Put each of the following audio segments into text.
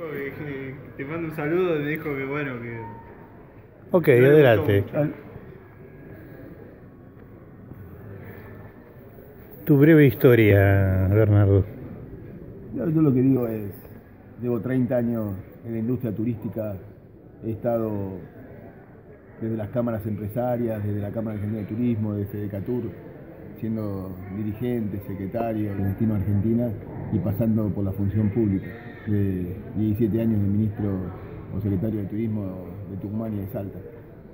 dijo que, que te mando un saludo, me dijo que bueno, que... Ok, No adelante. Tu breve historia, Bernardo. Yo, yo lo que digo es, llevo 30 años en la industria turística, he estado desde las cámaras empresarias, desde la Cámara Argentina de Turismo, desde Fedecatur, siendo dirigente, secretario de Destino Argentina y pasando por la función pública. De 17 años de ministro o secretario de Turismo de Tucumán y de Salta.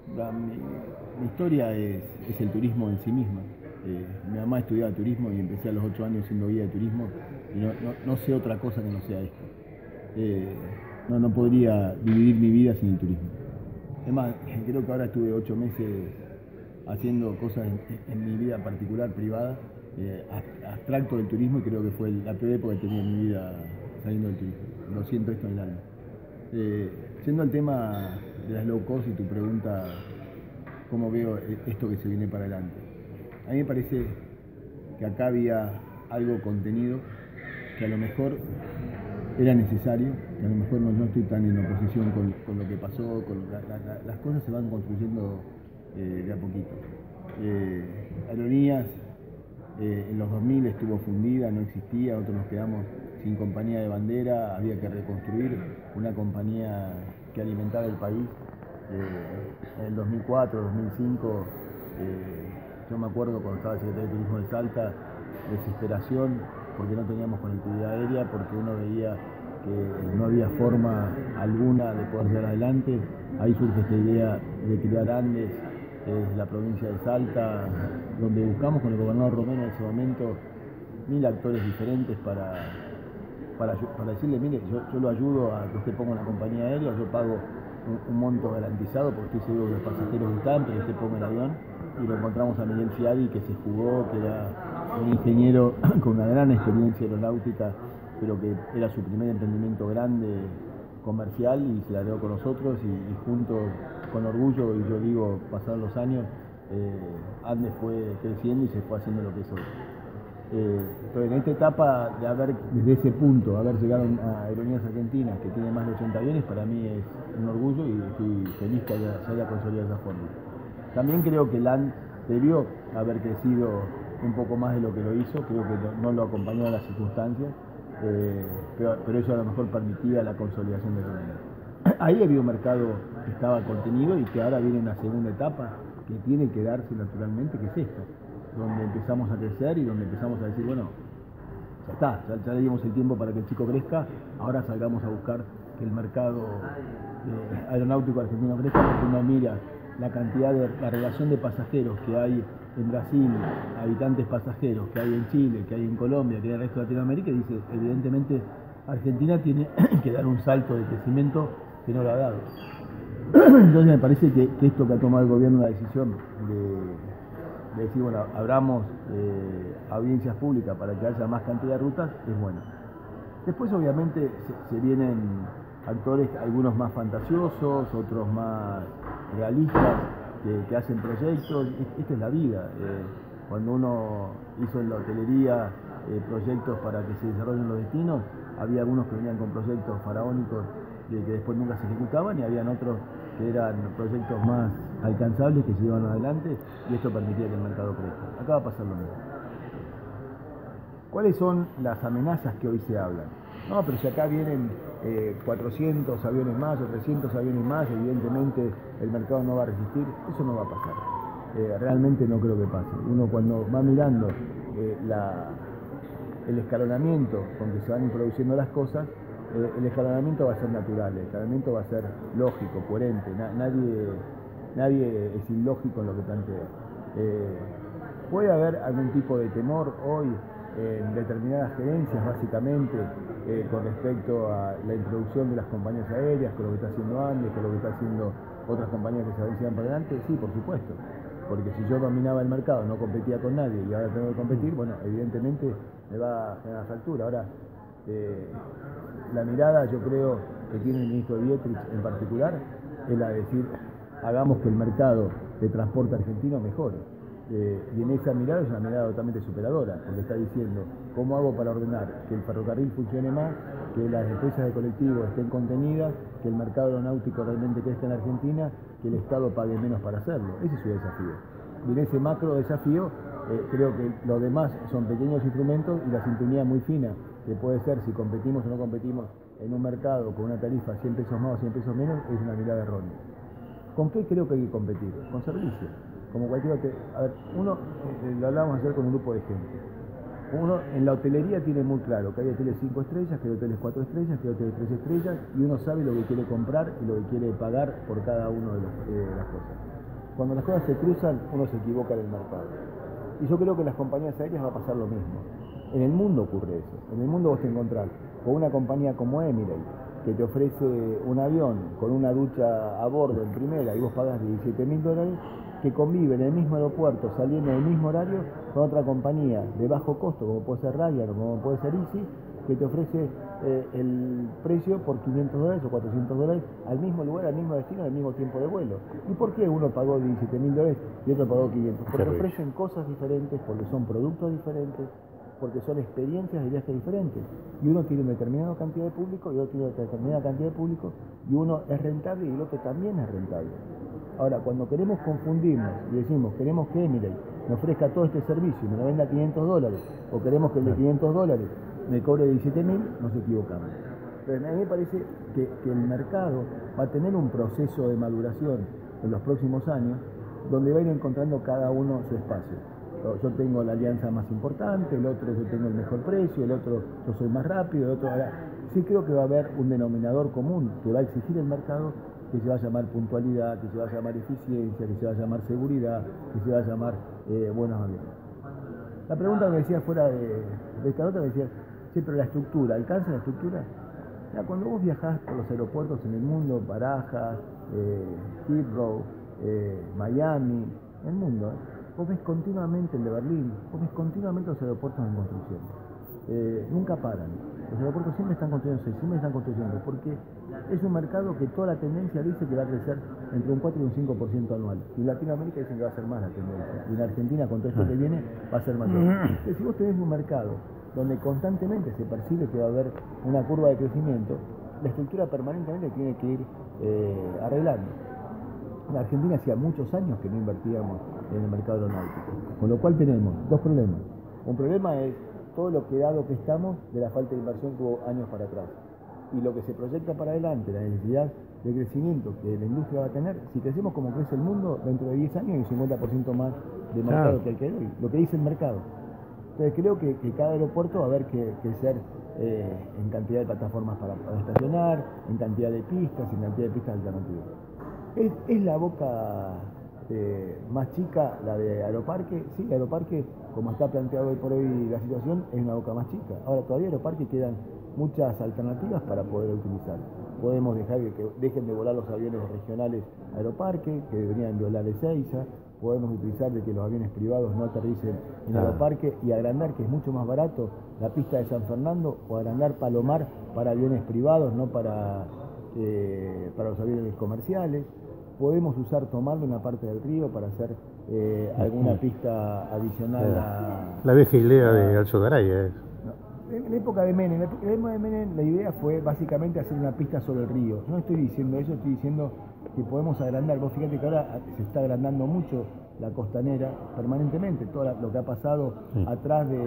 Mi, historia es, el turismo en sí misma. Eh, mi mamá estudiaba turismo y empecé a los 8 años siendo guía de turismo y no, no- sé otra cosa que no sea esto. Eh, no, no podría dividir mi vida sin el turismo. Es más, creo que ahora estuve 8 meses haciendo cosas en, en mi vida particular, privada, eh, ab- abstracto del turismo y creo que fue la peor época que tenía en mi vida saliendo del. Lo siento esto en el alma. Eh, siendo el tema de las low cost y tu pregunta, ¿cómo veo e- esto que se viene para adelante? A mí me parece que acá había algo contenido que a lo mejor era necesario, que a lo mejor no, estoy tan en oposición con, lo que pasó, con la- la- la- las cosas se van construyendo eh, de a poquito. Eh, Aerolíneas eh, en los 2000 estuvo fundida, no existía, otros nos quedamos sin compañía de bandera, había que reconstruir una compañía que alimentara el país. Eh, en el 2004, 2005, eh, yo me acuerdo cuando estaba secretario de Turismo de Salta, desesperación porque no teníamos conectividad aérea, porque uno veía que no había forma alguna de poder llegar adelante. Ahí surge esta idea de crear Andes, es la provincia de Salta, donde buscamos con el gobernador Romero en ese momento mil actores diferentes para, para, decirle, mire, yo, yo lo ayudo a que usted ponga una compañía aérea, yo pago un, monto garantizado porque estoy seguro que los pasajeros están, pero usted ponga el avión. Y lo encontramos a Miguel Fiadi, que se jugó, que era un ingeniero con una gran experiencia aeronáutica, pero que era su primer emprendimiento grande comercial y se la dio con nosotros y juntos con orgullo, y yo digo, pasaron los años, eh, Andes fue creciendo y se fue haciendo lo que es hoy. Eh, entonces, en esta etapa de haber, desde ese punto, haber llegado a Aerolíneas Argentinas, que tiene más de 80 aviones, para mí es un orgullo y estoy feliz que haya, se haya consolidado esa forma. También creo que LAN debió haber crecido un poco más de lo que lo hizo, creo que no lo acompañó a las circunstancias, eh, pero, pero eso a lo mejor permitía la consolidación de la Ahí había un mercado que estaba contenido y que ahora viene una segunda etapa que tiene que darse naturalmente, que es esta, donde empezamos a crecer y donde empezamos a decir, bueno, ya está, ya, le dimos el tiempo para que el chico crezca, ahora salgamos a buscar que el mercado eh, aeronáutico argentino crezca, porque uno mira la cantidad de, la relación de pasajeros que hay en Brasil, habitantes pasajeros que hay en Chile, que hay en Colombia, que hay en el resto de Latinoamérica, y dice, evidentemente Argentina tiene que dar un salto de crecimiento que no lo ha dado. Entonces me parece que, esto que ha tomado el gobierno, la decisión de, de decir, bueno, abramos eh, audiencias públicas para que haya más cantidad de rutas, es bueno. Después obviamente se, vienen actores, algunos más fantasiosos, otros más realistas, que, hacen proyectos, Es- esta es la vida. eh, cuando uno hizo en la hotelería eh, proyectos para que se desarrollen los destinos, había algunos que venían con proyectos faraónicos que, después nunca se ejecutaban y habían otros que eran proyectos más alcanzables que se llevan adelante y esto permitía que el mercado crezca. Acá va a pasar lo mismo. ¿Cuáles son las amenazas que hoy se hablan? No, pero si acá vienen eh, 400 aviones más o 300 aviones más, evidentemente el mercado no va a resistir, eso no va a pasar. Eh, realmente no creo que pase. Uno cuando va mirando eh, la- el escalonamiento con que se van introduciendo las cosas, eh, el escalonamiento va a ser natural, el escalonamiento va a ser lógico, coherente, na- nadie, nadie es ilógico en lo que plantea. Eh, puede haber algún tipo de temor hoy en determinadas gerencias, básicamente, eh, con respecto a la introducción de las compañías aéreas, con lo que está haciendo Andes, con lo que está haciendo otras compañías que se avanzan para adelante, sí, por supuesto. Porque si yo dominaba el mercado, no competía con nadie y ahora tengo que competir, bueno, evidentemente me va a generar factura. Ahora, eh, la mirada yo creo que tiene el ministro Dietrich en particular es la de decir, hagamos que el mercado de transporte argentino mejore. Eh, y en esa mirada es una mirada totalmente superadora, porque está diciendo, ¿cómo hago para ordenar que el ferrocarril funcione más, que las empresas de colectivo estén contenidas, que el mercado aeronáutico realmente crezca en Argentina, que el Estado pague menos para hacerlo? Ese es su desafío. Y en ese macro desafío, eh, creo que lo demás son pequeños instrumentos y la sintonía muy fina, que puede ser si competimos o no competimos en un mercado con una tarifa 100 pesos más o 100 pesos menos, es una mirada errónea. ¿Con qué creo que hay que competir? Con servicio. Como cualquier. A ver, uno, eh, lo hablábamos ayer con un grupo de gente. Uno en la hotelería tiene muy claro que hay hoteles 5 estrellas, que hay hoteles 4 estrellas, que hay hoteles 3 estrellas, y uno sabe lo que quiere comprar y lo que quiere pagar por cada una de, de las cosas. Cuando las cosas se cruzan, uno se equivoca en el mercado. Y yo creo que en las compañías aéreas va a pasar lo mismo. En el mundo ocurre eso. En el mundo vos te encontrás con una compañía como Emirates, que te ofrece un avión con una ducha a bordo en primera y vos pagas 17 mil dólares, que convive en el mismo aeropuerto, saliendo en el mismo horario, con otra compañía de bajo costo, como puede ser Ryanair o como puede ser Easy, que te ofrece eh, el precio por 500 dólares o 400 dólares al mismo lugar, al mismo destino, al mismo tiempo de vuelo. ¿Y por qué uno pagó 17 mil dólares y otro pagó 500? Porque ofrecen cosas diferentes, porque son productos diferentes, porque son experiencias de viaje diferentes. Y uno tiene una determinada cantidad de público y otro tiene otra determinada cantidad de público y uno es rentable y el otro también es rentable. Ahora, cuando queremos confundirnos y decimos queremos que Emirates me ofrezca todo este servicio y me lo venda a 500 dólares, o queremos que el de 500 dólares me cobre 17 mil, nos equivocamos. Pero a mí me parece que, que el mercado va a tener un proceso de maduración en los próximos años donde va a ir encontrando cada uno su espacio. Yo tengo la alianza más importante, el otro yo tengo el mejor precio, el otro yo soy más rápido, el otro... Sí creo que va a haber un denominador común que va a exigir el mercado que se va a llamar puntualidad, que se va a llamar eficiencia, que se va a llamar seguridad, que se va a llamar eh, buenos aviones. La pregunta que me decía fuera de, esta nota me decía, sí, pero la estructura, ¿alcanza la estructura? Ya, cuando vos viajás por los aeropuertos en el mundo, Barajas, eh, Heathrow, eh, Miami, el mundo, vos ves continuamente el de Berlín, vos ves continuamente los aeropuertos en construcción. Eh, nunca paran. Los aeropuertos siempre están construyéndose, siempre están construyendo, porque es un mercado que toda la tendencia dice que va a crecer entre un 4 y un 5% anual. Y en Latinoamérica dicen que va a ser más la tendencia. Y en Argentina, con todo esto que viene, va a ser mayor. Entonces, si vos tenés un mercado donde constantemente se percibe que va a haber una curva de crecimiento, la estructura permanentemente tiene que ir eh, arreglando. En Argentina hacía muchos años que no invertíamos en el mercado aeronáutico, con lo cual tenemos dos problemas. Un problema es todo lo que dado que estamos de la falta de inversión que hubo años para atrás. Y lo que se proyecta para adelante, la necesidad de crecimiento que la industria va a tener, si crecemos como crece el mundo, dentro de 10 años hay un 50% más de mercado Claro. que el que hoy, lo que dice el mercado. Entonces creo que, que cada aeropuerto va a haber que crecer eh, en cantidad de plataformas para, para estacionar, en cantidad de pistas, en cantidad de pistas alternativas. ¿Es, es la boca eh, más chica la de Aeroparque? Sí, Aeroparque, como está planteado hoy por hoy la situación, es una boca más chica. Ahora todavía Aeroparque quedan muchas alternativas para poder utilizar. Podemos dejar que, que dejen de volar los aviones regionales a Aeroparque, que deberían volar Ezeiza. Podemos utilizar de que los aviones privados no aterricen en. Aeroparque y agrandar, que es mucho más barato, la pista de San Fernando o agrandar Palomar para aviones privados, no para, eh, para los aviones comerciales. Podemos usar Tomarlo una parte del río para hacer eh, alguna pista adicional a, La vieja idea de Alzogaray es. no. En la época de Menem, en la época de Menem la idea fue básicamente hacer una pista sobre el río. No estoy diciendo eso, estoy diciendo que podemos agrandar. Vos fíjate que ahora se está agrandando mucho la costanera permanentemente, todo lo que ha pasado Sí. atrás de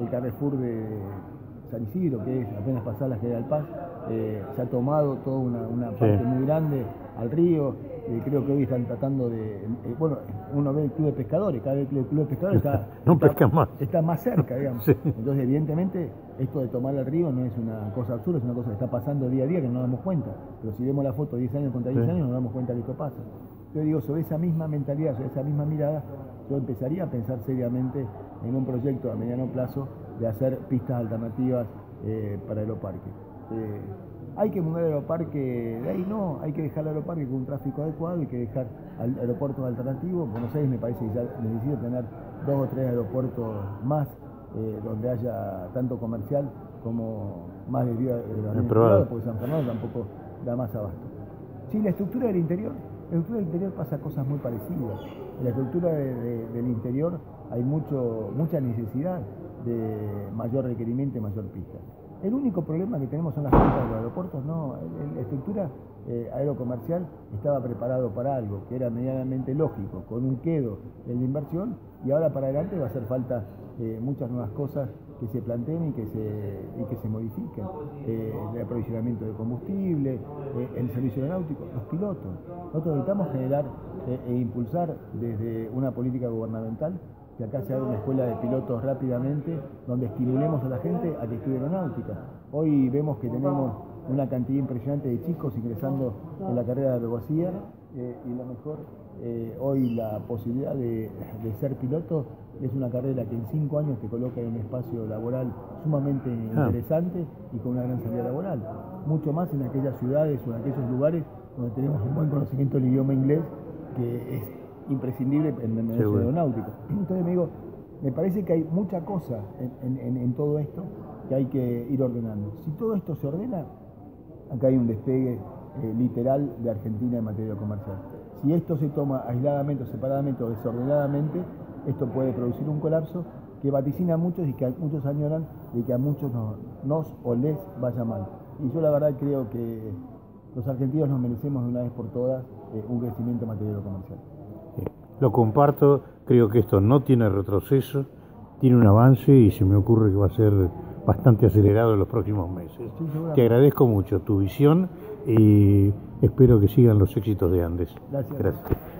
el Carrefour de San Isidro, que es apenas pasar la General Paz, eh, se ha tomado toda una, una parte muy grande al río. eh, creo que hoy están tratando de. eh, bueno, uno ve el club de pescadores, cada vez el club de pescadores está. No está- más. está más cerca, digamos. Sí. Entonces, evidentemente, esto de tomar el río no es una cosa absurda, es una cosa que está pasando día a día que no nos damos cuenta. Pero si vemos la foto 10 años contra 10 Sí. años, nos damos cuenta que esto pasa. Yo digo, sobre esa misma mentalidad, sobre esa misma mirada, yo empezaría a pensar seriamente en un proyecto a mediano plazo de hacer pistas alternativas eh, para Aeroparque. Eh, hay que mudar el aeroparque de ahí, no, hay que dejar el aeroparque con un tráfico adecuado, hay que dejar al- aeropuertos alternativos. Buenos Aires me parece que ya necesita tener dos o tres aeropuertos más eh, donde haya tanto comercial como más de los aviones probable. privados, porque San Fernando tampoco da más abasto. Sí, la estructura del interior, estructura del interior pasa cosas muy parecidas. En la estructura de- de- del interior hay mucho, mucha necesidad de mayor requerimiento y mayor pista. El único problema que tenemos son las pistas de los aeropuertos, no, el- el- la estructura eh, aerocomercial estaba preparado para algo que era medianamente lógico, con un quedo en la inversión y ahora para adelante va a hacer falta eh, muchas nuevas cosas que se planteen y que se, y que se modifiquen. Eh, el aprovisionamiento de combustible, eh, el servicio aeronáutico, los pilotos. Nosotros necesitamos generar eh, e impulsar desde una política gubernamental que acá se haga una escuela de pilotos rápidamente, donde estimulemos a la gente a que estudie aeronáutica. Hoy vemos que tenemos una cantidad impresionante de chicos ingresando en la carrera de abogacía eh, y lo mejor, eh, hoy la posibilidad de, de ser piloto es una carrera que en cinco años te coloca en un espacio laboral sumamente Ah. interesante y con una gran salida laboral. Mucho más en aquellas ciudades o en aquellos lugares donde tenemos un buen conocimiento del idioma inglés que es imprescindible en el negocio Seguro. aeronáutico. Entonces me digo, me parece que hay mucha cosa en- en todo esto que hay que ir ordenando. Si todo esto se ordena, acá hay un despegue eh, literal de Argentina en materia comercial. Si esto se toma aisladamente o separadamente o desordenadamente, esto puede producir un colapso que vaticina a muchos y que muchos añoran y que a muchos no- nos o les vaya mal. Y yo la verdad creo que los argentinos nos merecemos de una vez por todas eh, un crecimiento en materia comercial. Lo comparto, creo que esto no tiene retroceso, tiene un avance y se me ocurre que va a ser bastante acelerado en los próximos meses. Te agradezco mucho tu visión y espero que sigan los éxitos de Andes. Gracias. Gracias.